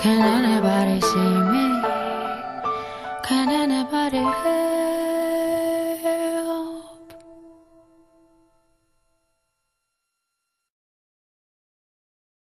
Can anybody see me? Can anybody hear?